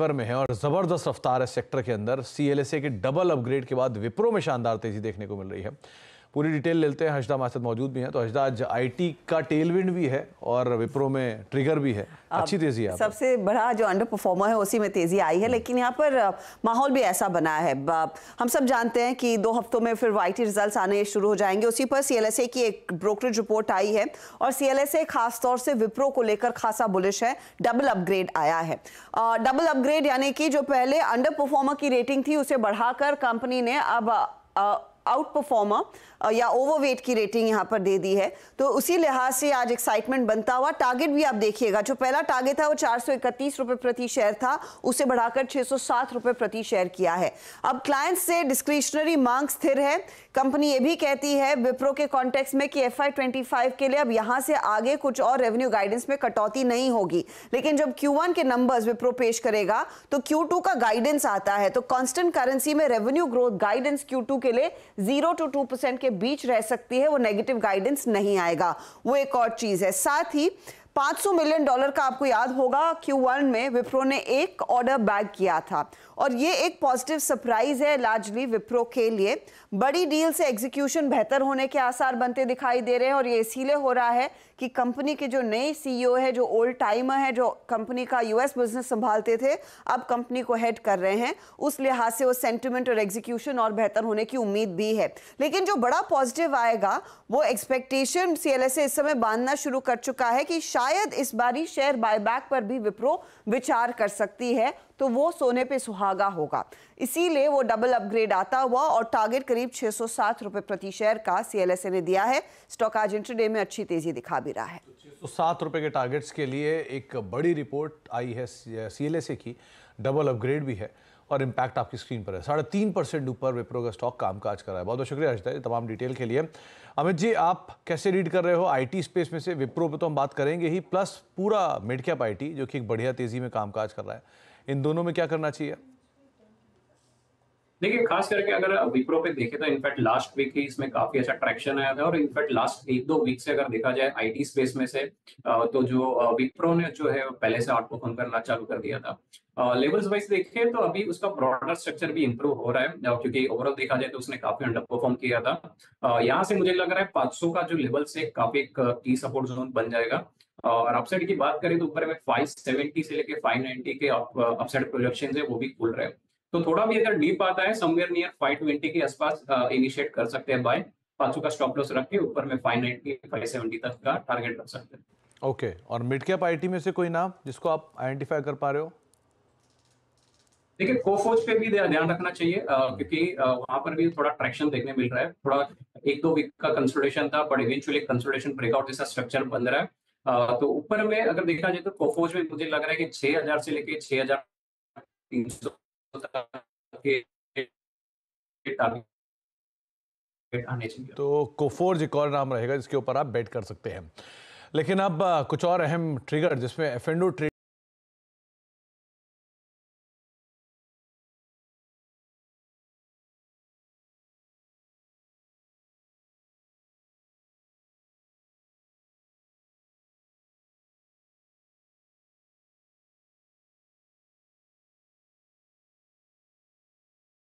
Favour में है और ज़बरदस्त रफ्तार है सेक्टर के अंदर। सीएलएसए के डबल अपग्रेड के बाद विप्रो में शानदार तेज़ी देखने को मिल रही है। पूरी डिटेल लेते हैं। हजदा हमारे साथ मौजूद भी हैं। तो हजदा आज आईटी का टेलविंड भी है और विप्रो में ट्रिगर भी है। अच्छी तेज़ी है सबसे बड़ा जो अंडर परफॉर्मर है उसी में तेज़ी आई है। लेकिन यहाँ पर माहौल भी ऐसा बना है। हम सब जानते हैं कि दो हफ्तों में फिर वाई रिजल्ट्स आने शुरू हो जाएँगे। उसी पर सीएलएसए की एक ब्रोकरेज रिपोर्ट आई है और सीएलएसए खासतौर से विप्रो को लेकर खासा बुलिश है। डबल अपग्रेड आया है। डबल अपग्रेड यानी कि जो पहले अंडर परफॉर्मर की रेटिंग थी उसे बढ़ाकर कंपनी ने अब आउट परफॉर्मर या ओवरवेट की रेटिंग यहाँ पर दे दी है। तो उसी लिहाज से आज एक्साइटमेंट बनता हुआ टारगेट भी आप देखिएगा। जो पहला टारगेट था वो चार रुपए प्रति शेयर था, उसे बढ़ाकर छह रुपए प्रति शेयर किया है। अब क्लाइंट्स से डिस्क्रिशनरी मांग स्थिर है। कंपनी ये भी कहती है विप्रो के कॉन्टेक्स्ट में कि एफ़ आई के लिए अब यहाँ से आगे कुछ और रेवेन्यू गाइडेंस में कटौती नहीं होगी। लेकिन जब Q1 के नंबर्स विप्रो पेश करेगा तो Q2 का गाइडेंस आता है। तो कांस्टेंट करेंसी में रेवेन्यू ग्रोथ गाइडेंस Q2 के लिए ज़ीरो टू टू परसेंट के बीच रह सकती है, वो नेगेटिव गाइडेंस नहीं आएगा। वो एक और चीज़ है। साथ ही 500 मिलियन डॉलर का आपको याद होगा Q1 में विप्रो ने एक ऑर्डर बैग किया था। और ये एक पॉजिटिव सरप्राइज़ है लार्जली विप्रो के लिए। बड़ी डील से एग्जीक्यूशन बेहतर होने के आसार बनते दिखाई दे रहे हैं और ये इसीलिए हो रहा है कि कंपनी के जो नए सीईओ है, जो ओल्ड टाइमर है, जो कंपनी का यूएस बिज़नेस संभालते थे, अब कंपनी को हेड कर रहे हैं। उस लिहाज से वो सेंटिमेंट और एग्जीक्यूशन और बेहतर होने की उम्मीद भी है। लेकिन जो बड़ा पॉजिटिव आएगा, वो एक्सपेक्टेशन सीएलएसए इस समय बांधना शुरू कर चुका है कि शायद इस बारी शेयर बायबैक पर भी विप्रो विचार कर सकती है तो वो सोने पे सुहागा होगा। इसीलिए वो डबल अपग्रेड आता हुआ और टारगेट करीब छह रुपए प्रति शेयर का सीएलएसए ने दिया है। स्टॉक आज इंटरडे में अच्छी तेज़ी दिखा भी रहा है। तो सात रुपए के टारगेट्स के लिए एक बड़ी रिपोर्ट आई है सीएलएसए की। डबल अपग्रेड भी है। और इम्पैक्ट आपकी स्क्रीन पर है। साढ़े तीन परसेंट ऊपर विप्रो का स्टॉक कामकाज कर रहा है। बहुत बहुत शुक्रिया अजता तमाम डिटेल के लिए। अमित जी, आप कैसे रीड कर रहे हो? आईटी स्पेस में से विप्रो पे तो हम बात करेंगे ही प्लस पूरा मिड कैप आईटी जो कि एक बढ़िया तेज़ी में कामकाज कर रहा है। इन दोनों में क्या करना चाहिए? देखिए, खास करके अगर विप्रो पे देखे तो इनफैक्ट लास्ट वीक ही इसमें काफ़ी अच्छा ट्रैक्शन आया था और इनफैक्ट लास्ट एक दो वीक से अगर देखा जाए आईटी स्पेस में से तो जो विप्रो ने जो है पहले से आउट परफॉर्म करना चालू कर दिया था। लेवल्स वाइज देखें तो अभी उसका ब्रॉडर स्ट्रक्चर भी इंप्रूव हो रहा है क्योंकि ओवरऑल देखा जाए तो उसने काफ़ी अंडर परफॉर्म किया था। यहाँ से मुझे लग रहा है 500 का जो लेवल से काफ़ी की सपोर्ट जोन बन जाएगा। और अपसाइड की बात करें तो ऊपर में 570 से लेके 590 के अपसाइड प्रोजेक्शन है, वो भी खुल रहे हैं। तो थोड़ा भी अगर डीप आता है समवेयर नियर 520 के आसपास इनिशिएट कर सकते हैं बाय पाँचों का स्टॉप लॉस रख के ऊपर में 590 570 तक का टारगेट रख सकते हैं। Okay okay. और मिड कैप आईटी में से कोई नाम जिसको आप आइडेंटिफाई कर पा रहे हो? देखिए कोफोज पे भी ध्यान रखना चाहिए क्योंकि वहाँ पर भी थोड़ा ट्रैक्शन देखने मिल रहा है। थोड़ा एक दो वीक का कंसोलिडेशन था बट इवेंचुअली कंसोलिडेशन ब्रेकआउट जैसा स्ट्रक्चर बन रहा है। तो ऊपर में अगर देखा जाए तो कोफोज में मुझे लग रहा है कि छह हज़ार से लेके छह हज़ार तीन सौ तो कोफोर एक और नाम रहेगा जिसके ऊपर आप बेट कर सकते हैं। लेकिन अब कुछ और अहम ट्रिगर जिसमें एफ़